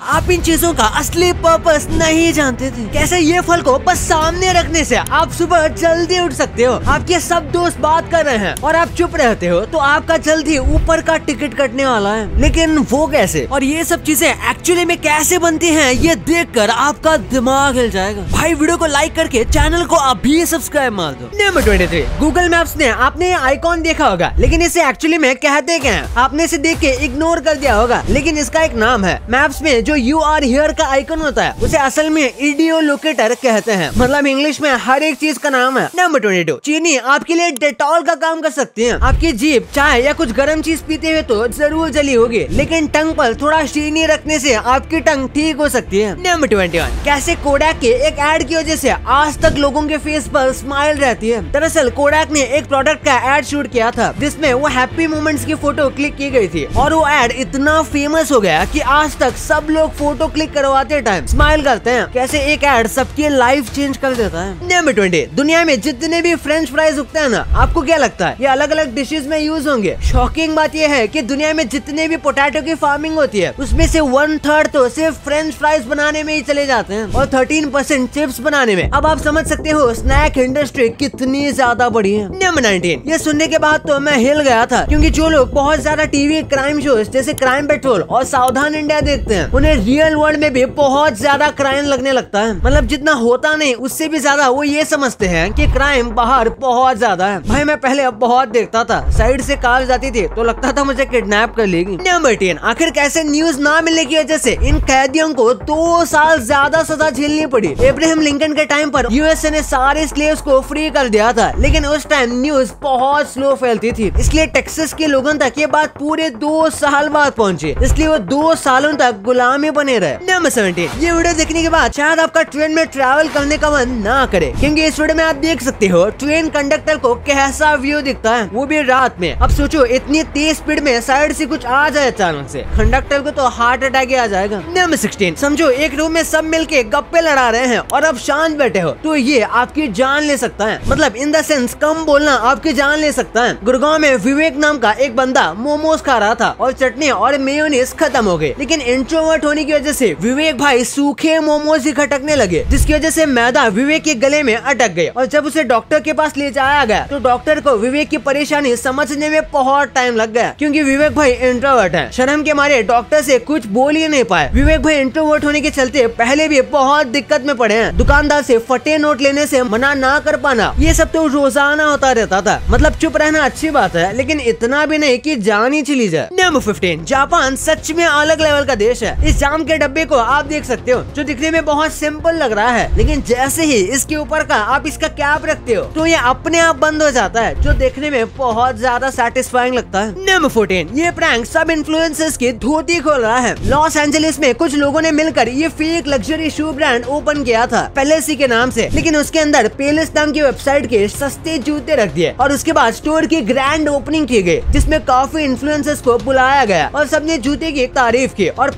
आप इन चीज़ों का असली पर्पस नहीं जानते थे। कैसे ये फल को बस सामने रखने से आप सुबह जल्दी उठ सकते हो? आपके सब दोस्त बात कर रहे हैं और आप चुप रहते हो तो आपका जल्दी ऊपर का टिकट कटने वाला है। लेकिन वो कैसे? और ये सब चीज़ें एक्चुअली में कैसे बनती हैं, ये देखकर आपका दिमाग हिल जाएगा। भाई, वीडियो को लाइक करके चैनल को अभी सब्सक्राइब मार दो। Number twenty three Google maps ने आपने आइकॉन देखा होगा, लेकिन इसे एक्चुअली में कहते क्या है? आपने इसे देख के इग्नोर कर दिया होगा, लेकिन इसका एक नाम है। मैप्स में जो यू आर हियर का आइकन होता है, उसे असल में इडियो लोकेटर कहते हैं। मतलब इंग्लिश में हर एक चीज़ का नाम है। नंबर ट्वेंटी टू चीनी आपके लिए डेटॉल का काम कर सकती है। आपकी जीप चाय या कुछ गर्म चीज़ पीते हुए तो ज़रूर जली होगी, लेकिन टंग पर थोड़ा चीनी रखने से आपकी टंग ठीक हो सकती है। नंबर ट्वेंटी वन कैसे कोडैक के एक एड की वजह से आज तक लोगों के फेस पर स्माइल रहती है? दरअसल कोडैक ने एक प्रोडक्ट का एड शूट किया था, जिसमें वो हैप्पी मोमेंट्स की फ़ोटो क्लिक की गई थी, और वो एड इतना फ़ेमस हो गया कि आज तक सब लोग फ़ोटो क्लिक करवाते टाइम स्माइल करते हैं। कैसे एक एड सबकी लाइफ चेंज कर देता है? नंबर ट्वेंटी दुनिया में जितने भी फ्रेंच फ्राइज उगते हैं ना, आपको क्या लगता है? ये अलग अलग डिशेज में यूज़ होंगे। शॉकिंग बात यह है की दुनिया में जितने भी पोटैटो की फ़ार्मिंग होती है, उसमें से वन थर्ड तो सिर्फ़ फ्रेंच फ्राइज बनाने में ही चले जाते हैं और थर्टीन परसेंट चिप्स बनाने में। अब आप समझ सकते हो स्नैक इंडस्ट्री कितनी ज़्यादा बड़ी है। नंबर नाइनटीन ये सुनने के बाद तो मैं हिल गया था, क्योंकि जो लोग बहुत ज़्यादा टीवी क्राइम शोज़ जैसे क्राइम पेट्रोल और सावधान इंडिया देखते हैं, उन्हें रियल वर्ल्ड में भी बहुत ज़्यादा क्राइम लगने लगता है। मतलब जितना होता नहीं, उससे भी ज़्यादा वो ये समझते हैं कि क्राइम बाहर बहुत ज़्यादा है। भाई, मैं पहले अब बहुत देखता था। साइड से कार जाती थी तो लगता था मुझे किडनैप कर लेगी। नंबर टेन आखिर कैसे न्यूज़ ना मिलने की वजह से इन कैदियों को दो साल ज़्यादा सजा झेलनी पड़ी। इब्राहिम लिंकन के टाइम पर यूएसए ने सारे स्लेव्स को फ्री कर दिया था, लेकिन उस टाइम न्यूज़ बहुत स्लो फैलती थी। इसलिए टेक्सास के लोगों तक ये बात पूरे दो साल बाद पहुँची। इसलिए वो दो सालों तक गुलामी बने रहे। नंबर सेवेंटीन ये वीडियो देखने के बाद शायद आपका ट्रेन में ट्रैवल करने का मन ना करे, क्योंकि इस वीडियो में आप देख सकते हो ट्रेन कंडक्टर को कैसा व्यू दिखता है, वो भी रात में। अब सोचो, इतनी तेज स्पीड में साइड से कुछ आ जाए अचानक से। कंडक्टर को तो हार्ट अटैक आ जाएगा। नंबर सिक्सटीन समझो, एक रूम में सब मिलके गप्पे लड़ा रहे हैं और अब शांत बैठे हो तो ये आपकी जान ले सकता है। मतलब इन द सेंस कम बोलना आपकी जान ले सकता है। गुड़गांव में विवेक नाम का एक बंदा मोमोज खा रहा था और चटनी और मेयोनीज खत्म हो गए लेकिन इंट्रोवर्ट होने की वजह से विवेक भाई सूखे मोमोज ही खटकने लगे, जिसकी वजह से मैदा विवेक के गले में अटक गए और जब उसे डॉक्टर के पास ले जाया गया तो डॉक्टर को विवेक की परेशानी समझने में बहुत टाइम लग गया, क्योंकि विवेक भाई इंट्रोवर्ट है। शर्म के मारे डॉक्टर से कुछ बोल ही नहीं पाए। विवेक भाई इंट्रोवर्ट होने के चलते पहले भी बहुत दिक्कत में पड़े हैं। दुकानदार से फटे नोट लेने से मना ना कर पाना, ये सब तो रोज़ाना होता रहता था। मतलब चुप रहना अच्छी बात है, लेकिन इतना भी नहीं कि जान ही चली जाए। नंबर फिफ्टीन जापान सच में अलग लेवल का देश है। इस जाम के डब्बे को आप देख सकते हो, जो दिखने में बहुत सिंपल लग रहा है, लेकिन जैसे ही इसके ऊपर का आप इसका कैप रखते हो तो ये अपने आप बंद हो जाता है, जो देखने में बहुत ज़्यादा सेटिस्फाइंग लगता है। नंबर फोर्टीन ये प्रैंक सब इन्फ्लुएंसर्स की धोती खोल रहा है। लॉस एंजलिस में कुछ लोगों ने मिलकर ये fake luxury shoe brand open किया था पेलेसी के नाम से, लेकिन उसके अंदर पेलेस नाम की वेबसाइट के सस्ते जूते रख दिए, और उसके बाद स्टोर की ग्रैंड ओपनिंग की गई, जिसमें काफ़ी इन्फ्लुएंसर्स को बुलाया गया, और सबने जूते की तारीफ़ की, और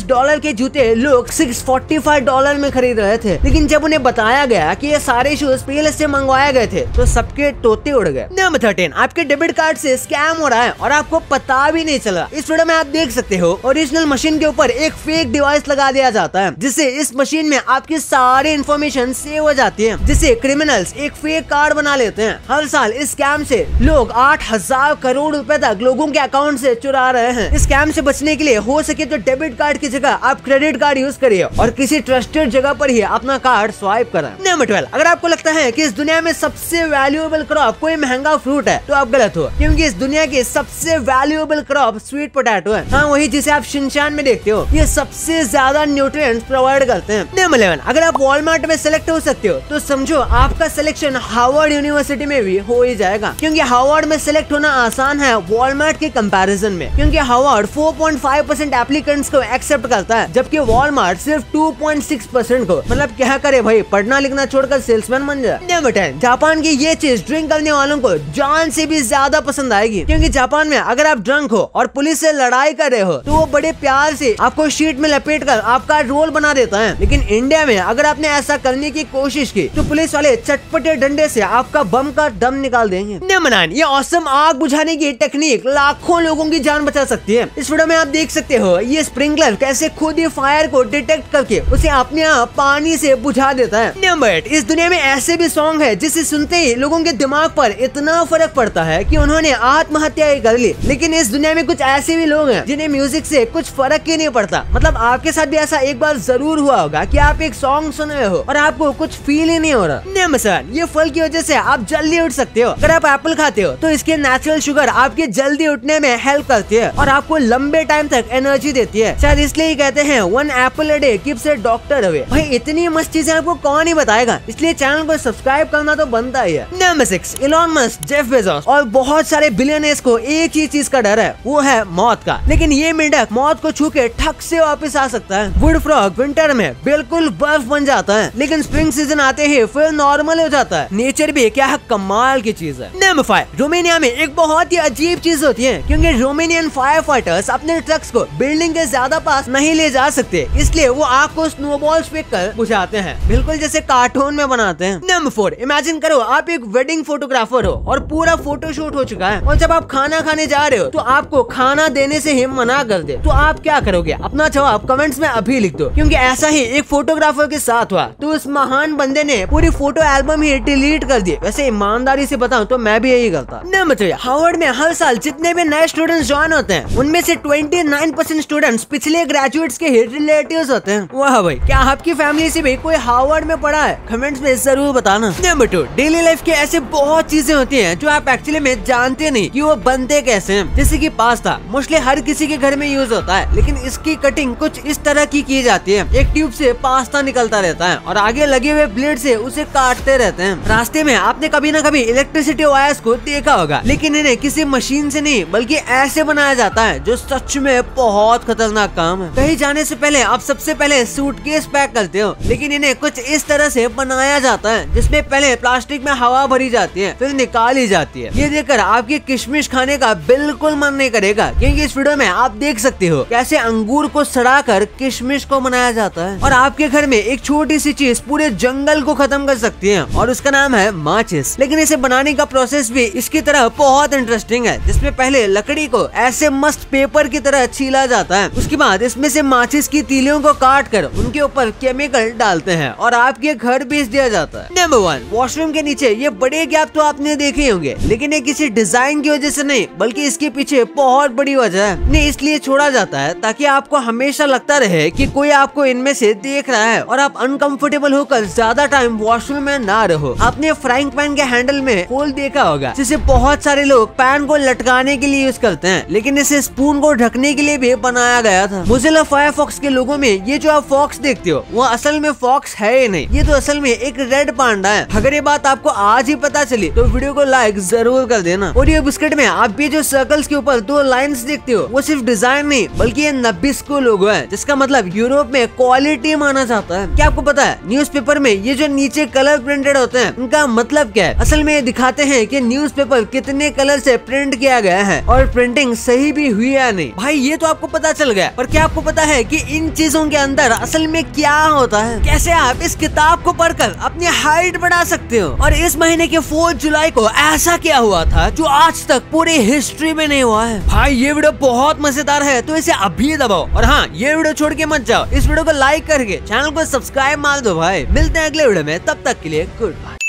35 डॉलर के जूते लोग 645 डॉलर में खरीद रहे थे। लेकिन जब उन्हें बताया गया कि ये सारे शूज़ पेलेस से मंगवाए गए थे तो सबके तोते उड़ गए। नंबर थर्टीन आपके डेबिट कार्ड से स्कैम हो रहा है और आपको पता भी नहीं चला। इस वीडियो में आप देख सकते हो ओरिजिनल मशीन के ऊपर एक फेक डिवाइस लगा दिया जाता है, जिससे इस मशीन में आपकी सारी इन्फॉर्मेशन सेव हो जाती है जिससे क्रिमिनल्स एक फेक कार्ड बना लेते हैं। हर साल इस स्कैम से लोग आठ हज़ार करोड़ रुपए तक लोगों के अकाउंट से चुरा रहे हैं। इस स्कैम से बचने के लिए हो सके तो डेबिट कार्ड की जगह आप क्रेडिट कार्ड यूज़ करिए और किसी ट्रस्टेड जगह पर ही अपना कार्ड स्वाइप करें। नंबर ट्वेल्व अगर आपको लगता है कि इस दुनिया में सबसे वैल्यूएबल क्रॉप कोई महँगा फ्रूट है तो आप गलत हो, क्योंकि इस दुनिया की सबसे वैल्यूएबल क्रॉप स्वीट पोटैटो है। हाँ वही जिसे आप शिनचान में देखते हो, ये सबसे ज़्यादा न्यूट्रिएंट्स प्रोवाइड करते हैं। नंबर इलेवन अगर आप वॉलमार्ट में सेलेक्ट हो सकते हो तो समझो आपका सिलेक्शन हार्वर्ड यूनिवर्सिटी में भी हो ही जाएगा, क्योंकि हार्वर्ड में सिलेक्ट होना आसान है वॉलमार्ट के कंपैरिजन में, क्योंकि हार्वर्ड 4.5 परसेंट एप्लीकेंट्स को एक्सेप्ट करता है, जबकि वॉलमार्ट सिर्फ़ 2.6 परसेंट को मतलब क्या करे भाई, पढ़ना लिखना छोड़कर सेल्समैन बन जाए। जापान की ये चीज़ ड्रिंक करने वालों को जान से भी ज़्यादा पसंद आएगी, क्योंकि जापान में अगर आप ड्रंक हो और पुलिस से लड़ाई कर रहे हो तो वो बड़े प्यार से आपको शीट में लपेट कर आपका रोल बना देता है। लेकिन इंडिया में अगर आपने ऐसा करने की कोशिश की तो पुलिस वाले चटपटे डंडे से आपका बम का दम निकाल देंगे। नंबर नाइन ये औसम आग बुझाने की टेक्निक लाखों लोगों की जान बचा सकती है। इस वीडियो में आप देख सकते हो, ये स्प्रिंकलर कैसे खुद ही फायर को डिटेक्ट करके उसे अपने आप पानी से बुझा देता है। नंबर एट इस दुनिया में ऐसे भी सॉन्ग है जिसे सुनते ही लोगों के दिमाग पर इतना फ़र्क पड़ता है कि उन्होंने आत्महत्या कर ली। लेकिन इस दुनिया में कुछ ऐसे भी लोग हैं जिन्हें म्यूज़िक से कुछ फ़र्क ही नहीं पड़ता। मतलब आपके साथ भी ऐसा एक बार ज़रूर हुआ होगा कि आप एक सॉन्ग सुन रहे हो और आपको कुछ फील ही नहीं हो रहा। नहीं सर ये फल की वजह से आप जल्दी उठ सकते हो। अगर आप एप्पल खाते हो तो इसके नेचुरल शुगर आपके जल्दी उठने में हेल्प करती है और आपको लंबे टाइम तक एनर्जी देती है। शायद इसलिए ही कहते हैं one apple a day keeps a doctor away भाई, इतनी मस्त चीज़ें आपको कौन ही बताएगा? इसलिए चैनल को सब्सक्राइब करना तो बनता ही है. Number six Elon Musk Jeff Bezos और बहुत सारे बिलियनर्स को एक ही चीज़ का डर है, वो है मौत का. लेकिन ये मेंढक मौत को छू के ठक से वापस आ सकता है. वुड फ्रॉग विंटर में बिल्कुल बर्फ़ बन जाता है, लेकिन स्प्रिंग सीज़न आते ही फिर नॉर्मल हो जाता है. नेचर भी क्या कमाल की चीज़ है. नंबर फाइव रोमेनिया में एक बहुत ही अजीब चीज़ होती है, क्योंकि रोमेनियन फायर फाइटर्स अपने ट्रक्स को बिल्डिंग के ज़्यादा पास नहीं ले जा सकते। इसलिए वो आग को स्नोबॉल फेंक कर बुझाते हैं। बिल्कुल जैसे कार्टून में बनाते हैं। नंबर फोर इमेजिन करो, आप एक वेडिंग फोटोग्राफर हो और पूरा फ़ोटो शूट हो चुका है। और जब आप खाना खाने जा रहे हो तो आपको खाना देने से ही मना कर दे। तो आप क्या करोगे? अपना जवाब कमेंट्स में अभी लिख दो। क्योंकि ऐसा ही एक फोटोग्राफर के साथ हुआ। तो उस महान बंदे ने पूरी फ़ोटो एल्बम ही डिलीट कर दी। वैसे ईमानदारी से बताऊँ तो मैं भी यही करता। नंबर थ्री हार्वर्ड में हर साल जितने भी नए स्टूडेंट्स ज्वाइन होते हैं, उनमें से 29 परसेंट स्टूडेंट्स पिछले ग्रेजुएट्स के ही रिलेटिव होते हैं। वाह भाई, क्या आपकी फैमिली से भी कोई हार्वर्ड में पढ़ा है? कमेंट्स में ज़रूर बताना। नंबर टू डेली लाइफ के ऐसे बहुत चीज़ें होती हैं जो आप एक्चुअली में जानते नहीं कि वो बनते कैसे हैं। जैसे कि पास्ता मोस्टली हर किसी के घर में यूज़ होता है, लेकिन इसकी कटिंग कुछ इस तरह की की जाती है। एक ट्यूब से पास्ता निकलता रहता है और आगे लगे हुए ब्लेड से उसे काटते रहते हैं। रास्ते में आपने कभी ना कभी इलेक्ट्रिसिटी वायर्स को देखा होगा, लेकिन इन्हें किसी मशीन से नहीं, बल्कि ऐसे बनाया जाता है जो सच में बहुत खतरनाक काम है। कहीं जाने से पहले आप सबसे पहले सूटकेस पैक करते हो, लेकिन इन्हें कुछ इस तरह से बनाया जाता है, जिसमें पहले प्लास्टिक में हवा भरी जाती है, फिर निकाली जाती है। ये देखकर आपकी किशमिश खाने का बिल्कुल मन नहीं करेगा, क्योंकि इस वीडियो में आप देख सकते हो कैसे अंगूर को सड़ा कर किशमिश को बनाया जाता है। और आपके घर में एक छोटी सी चीज़ पूरे जंगल को खत्म कर सकती है, और उसका नाम है माचिस। लेकिन इसे बनाने का प्रोसेस भी इसकी तरह बहुत इंटरेस्टिंग है, जिसमें पहले लकड़ी को ऐसे मस्त पेपर की तरह छीला जाता है, उसके बाद इसमें से माचिस की तीलियों को काट कर उनके ऊपर केमिकल डालते हैं और आपके घर बेच दिया जाता है। नंबर वन वॉशरूम के नीचे ये बड़े गैप तो आपने देखे होंगे, लेकिन ये किसी डिज़ाइन की वजह से नहीं, बल्कि इसके पीछे बहुत बड़ी वजह है। इन्हें इसलिए छोड़ा जाता है ताकि आपको हमेशा लगता रहे कि कोई आपको इनमें से देख रहा है और आप अनकंफर्टेबल होकर ज़्यादा टाइम वॉशरूम में ना रहो। आपने फ्राइंग पैन के हैंडल में होल देखा होगा, जिसे बहुत सारे लोग पैन को लटकाने के लिए यूज़ करते हैं, लेकिन इसे स्पून को ढकने के लिए भी बनाया गया था। मोजिला फायरफॉक्स के लोगों में ये जो आप फॉक्स देखते हो, वो असल में फॉक्स है ही नहीं। ये तो असल में एक रेड पांडा है। अगर ये बात आपको आज ही पता चली तो वीडियो को लाइक ज़रूर कर देना। और ये बिस्किट में आप ये जो सर्कल्स के ऊपर दो लाइंस देखते हो, वो सिर्फ़ डिज़ाइन नहीं, बल्कि ये नबिस्को लोगो है, जिसका मतलब यूरोप में क्वालिटी माना जाता है। क्या आपको पता है न्यूज़पेपर में ये जो नीचे कलर प्रिंटेड होते हैं उनका मतलब क्या है? असल में ये दिखाते हैं कि न्यूज़पेपर कितने कलर से प्रिंट किया गया है, और प्रिंटिंग सही भी हुई या नहीं। भाई, ये तो आपको पता चल गया, पर क्या आपको पता है कि इन चीज़ों के अंदर असल में क्या होता है? कैसे आप इस किताब को पढ़कर अपनी हाइट बढ़ा सकते हो? और इस महीने के फोर्थ जुलाई को ऐसा क्या हुआ था जो आज तक पूरी हिस्ट्री में नहीं हुआ है? भाई, ये वीडियो बहुत मज़ेदार है तो इसे अभी दबाओ। और हाँ ये वीडियो छोड़ के मत जाओ। इस वीडियो को लाइक करके चैनल को सब्सक्राइब मार दो भाई। मिलते हैं अगले वीडियो में, तब तक के लिए गुड बाय